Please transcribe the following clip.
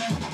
Yeah.